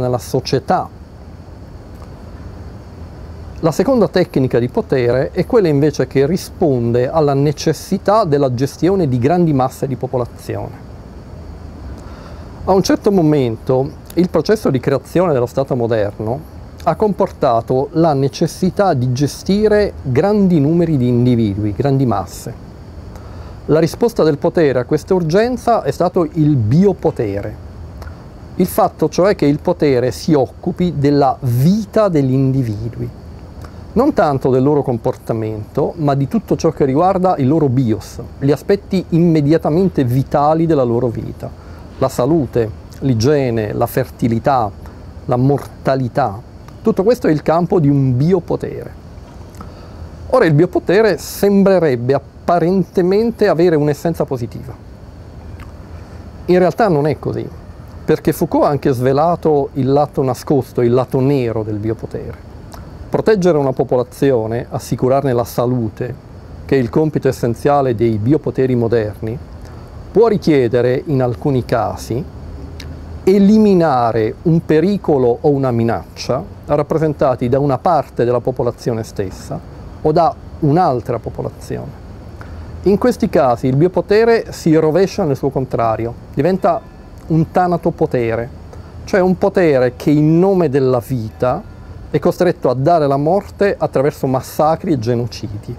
nella società. La seconda tecnica di potere è quella invece che risponde alla necessità della gestione di grandi masse di popolazione. A un certo momento il processo di creazione dello Stato moderno ha comportato la necessità di gestire grandi numeri di individui, grandi masse. La risposta del potere a questa urgenza è stato il biopotere, il fatto cioè che il potere si occupi della vita degli individui, non tanto del loro comportamento, ma di tutto ciò che riguarda il loro bios, gli aspetti immediatamente vitali della loro vita, la salute, l'igiene, la fertilità, la mortalità. Tutto questo è il campo di un biopotere. Ora il biopotere sembrerebbe apparentemente avere un'essenza positiva. In realtà non è così, perché Foucault ha anche svelato il lato nascosto, il lato nero del biopotere. Proteggere una popolazione, assicurarne la salute, che è il compito essenziale dei biopoteri moderni, può richiedere in alcuni casi eliminare un pericolo o una minaccia rappresentati da una parte della popolazione stessa o da un'altra popolazione. In questi casi il biopotere si rovescia nel suo contrario, diventa un tanatopotere, cioè un potere che in nome della vita è costretto a dare la morte attraverso massacri e genocidi.